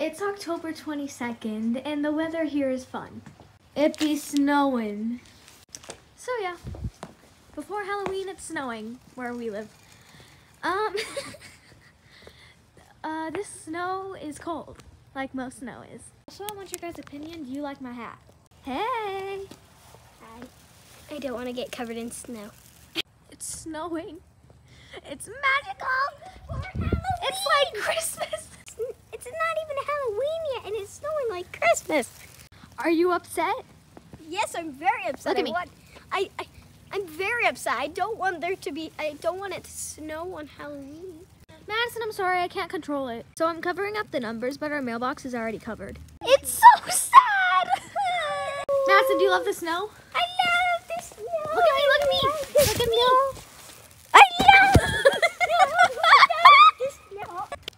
It's October 22nd, and the weather here is fun. It be snowing. So yeah, before Halloween, it's snowing where we live. Um, uh, this snow is cold, like most snow is. So I want your guys' opinion. Do you like my hat? Hey, I, I don't want to get covered in snow. it's snowing. It's magical. It's like Christmas. It's not even Halloween yet, and it's snowing Christmas. Are you upset? Yes, I'm very upset. Look at I me. Want, I, I, I'm very upset. I don't want there to be. I don't want it to snow on Halloween. Madison, I'm sorry, I can't control it. So I'm covering up the numbers, but our mailbox is already covered. It's so sad. Madison, do you love the snow? I love